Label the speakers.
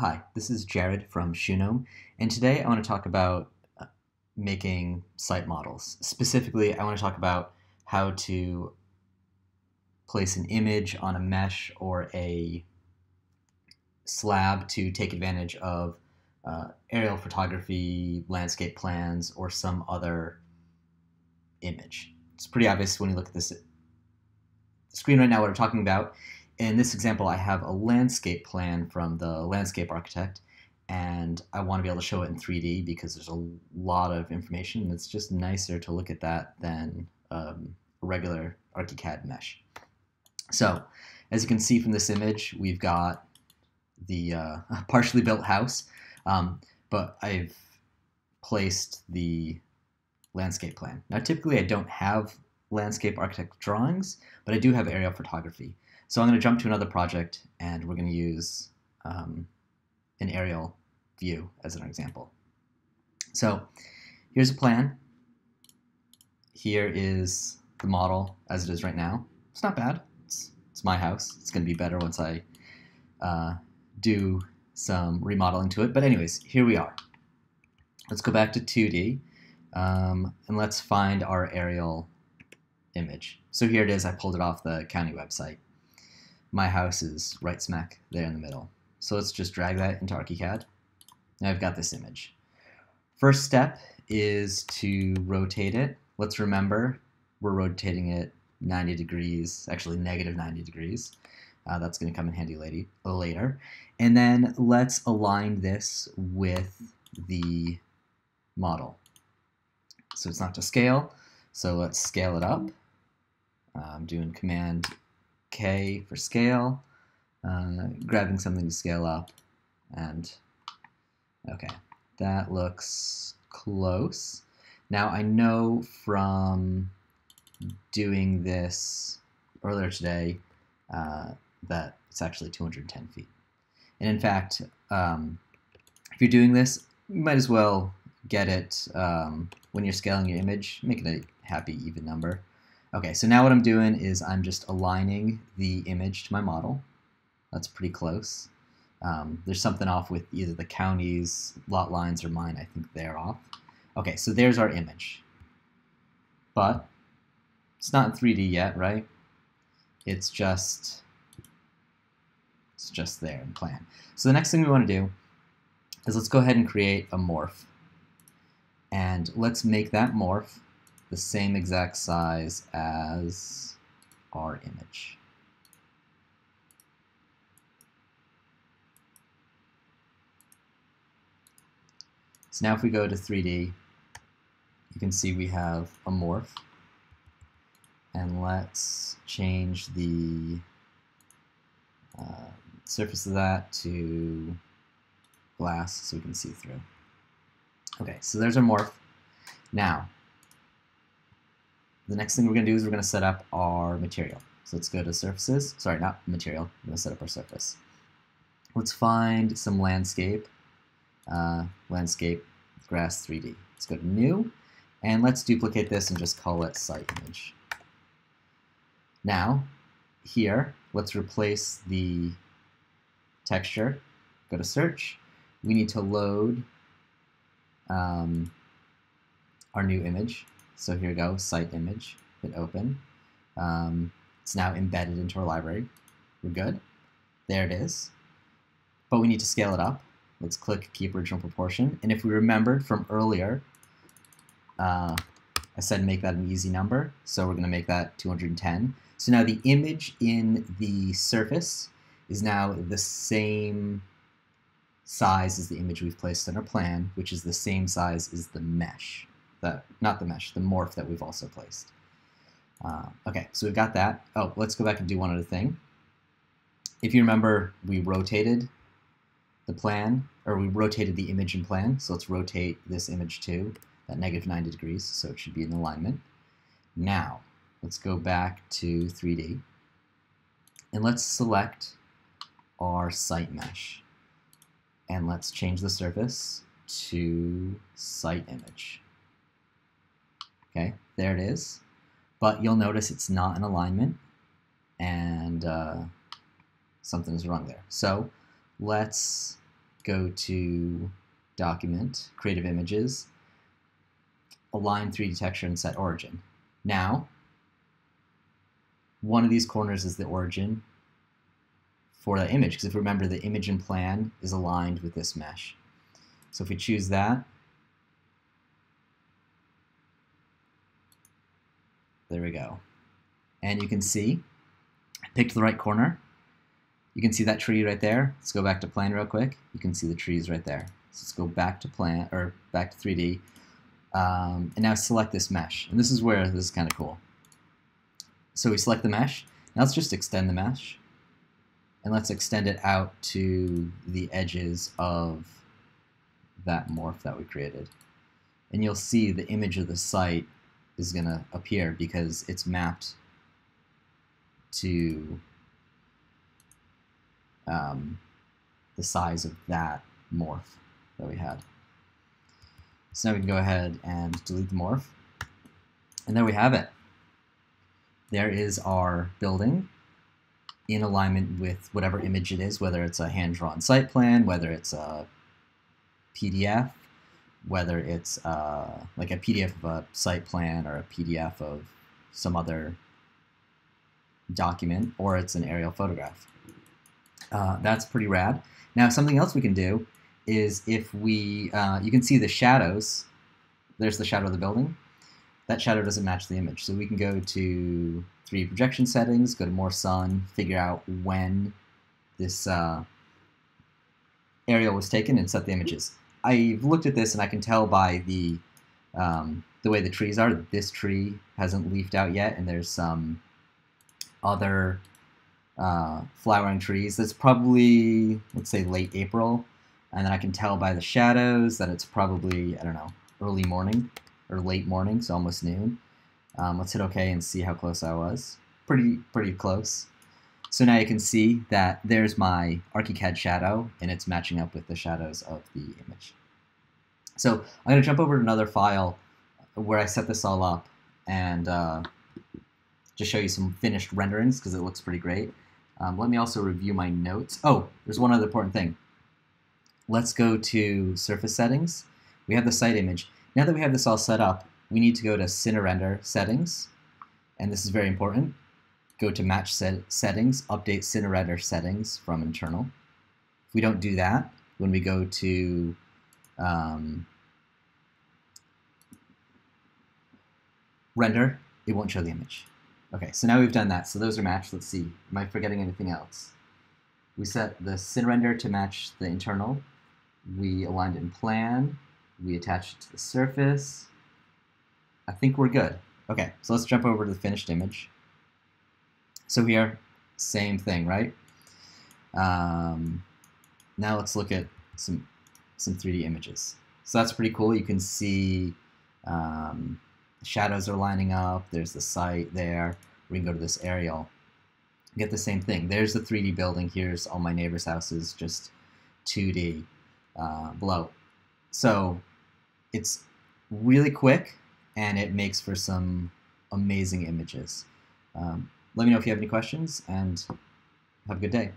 Speaker 1: Hi, this is Jared from Shoegnome, and today I want to talk about uh, making site models. Specifically, I want to talk about how to place an image on a mesh or a slab to take advantage of uh, aerial photography, landscape plans, or some other image. It's pretty obvious when you look at this screen right now what I'm talking about in this example, I have a landscape plan from the landscape architect, and I want to be able to show it in 3D because there's a lot of information, and it's just nicer to look at that than um, a regular ArchiCAD mesh. So, as you can see from this image, we've got the uh, partially built house, um, but I've placed the landscape plan. Now, typically I don't have landscape architect drawings, but I do have aerial photography. So I'm going to jump to another project and we're going to use um, an aerial view as an example. So here's a plan. Here is the model as it is right now. It's not bad. It's, it's my house. It's going to be better once I uh, do some remodeling to it. But anyways, here we are. Let's go back to 2D um, and let's find our aerial image. So here it is. I pulled it off the county website my house is right smack there in the middle. So let's just drag that into ArchiCAD. Now I've got this image. First step is to rotate it. Let's remember we're rotating it 90 degrees, actually negative 90 degrees. Uh, that's going to come in handy later. And then let's align this with the model. So it's not to scale, so let's scale it up. Uh, I'm doing Command K for scale, uh, grabbing something to scale up, and okay, that looks close. Now I know from doing this earlier today uh, that it's actually 210 feet. And in fact, um, if you're doing this, you might as well get it um, when you're scaling your image, make it a happy even number. Okay, so now what I'm doing is I'm just aligning the image to my model. That's pretty close. Um, there's something off with either the county's lot lines or mine. I think they're off. Okay, so there's our image. But it's not in 3D yet, right? It's just it's just there in plan. So the next thing we want to do is let's go ahead and create a morph. And let's make that morph the same exact size as our image. So now if we go to 3D, you can see we have a morph. And let's change the uh, surface of that to glass so we can see through. Okay, so there's our morph. Now, the next thing we're going to do is we're going to set up our material. So let's go to surfaces. Sorry, not material. We're going to set up our surface. Let's find some landscape. Uh, landscape grass 3D. Let's go to new. And let's duplicate this and just call it site image. Now, here, let's replace the texture. Go to search. We need to load um, our new image. So here we go, site image, hit open. Um, it's now embedded into our library. We're good. There it is. But we need to scale it up. Let's click keep original proportion. And if we remembered from earlier, uh, I said make that an easy number. So we're going to make that 210. So now the image in the surface is now the same size as the image we've placed in our plan, which is the same size as the mesh the not the mesh, the morph that we've also placed. Uh, okay, so we've got that. Oh, let's go back and do one other thing. If you remember, we rotated the plan, or we rotated the image and plan. So let's rotate this image to that negative 90 degrees, so it should be in alignment. Now, let's go back to 3D, and let's select our site mesh. And let's change the surface to site image. Okay, there it is. But you'll notice it's not in alignment and uh, something is wrong there. So let's go to Document, Creative Imaging, Align 3D Texture, and Set Origin. Now, one of these corners is the origin for that image, because if you remember, the image and plan is aligned with this mesh. So if we choose that, there we go. And you can see, I picked the right corner. You can see that tree right there. Let's go back to plan real quick. You can see the trees right there. So let's go back to plan, or back to 3D. Um, and now select this mesh. And this is where this is kind of cool. So we select the mesh. Now let's just extend the mesh. And let's extend it out to the edges of that morph that we created. And you'll see the image of the site is going to appear because it's mapped to um, the size of that morph that we had. So now we can go ahead and delete the morph. And there we have it. There is our building in alignment with whatever image it is, whether it's a hand-drawn site plan, whether it's a PDF, whether it's uh, like a PDF of a site plan or a PDF of some other document, or it's an aerial photograph. Uh, that's pretty rad. Now, something else we can do is if we, uh, you can see the shadows. There's the shadow of the building. That shadow doesn't match the image. So we can go to 3D projection settings, go to more sun, figure out when this uh, aerial was taken and set the images. I've looked at this and I can tell by the um, the way the trees are this tree hasn't leafed out yet and there's some other uh, flowering trees. That's probably, let's say, late April. And then I can tell by the shadows that it's probably, I don't know, early morning or late morning, so almost noon. Um, let's hit OK and see how close I was. Pretty, pretty close. So now you can see that there's my ArchiCAD shadow, and it's matching up with the shadows of the image. So I'm going to jump over to another file where I set this all up and uh, just show you some finished renderings because it looks pretty great. Um, let me also review my notes. Oh, there's one other important thing. Let's go to surface settings. We have the site image. Now that we have this all set up, we need to go to CineRender settings, and this is very important go to match set settings, update CineRender settings from internal. If we don't do that, when we go to um, render, it won't show the image. Okay, so now we've done that. So those are matched. Let's see. Am I forgetting anything else? We set the CineRender to match the internal. We aligned in plan. We attached it to the surface. I think we're good. Okay, so let's jump over to the finished image. So here, same thing, right? Um, now let's look at some some 3D images. So that's pretty cool. You can see um, shadows are lining up. There's the site there. We can go to this aerial. Get the same thing. There's the 3D building. Here's all my neighbors' houses, just 2D uh, below. So it's really quick and it makes for some amazing images. Um, let me know if you have any questions and have a good day.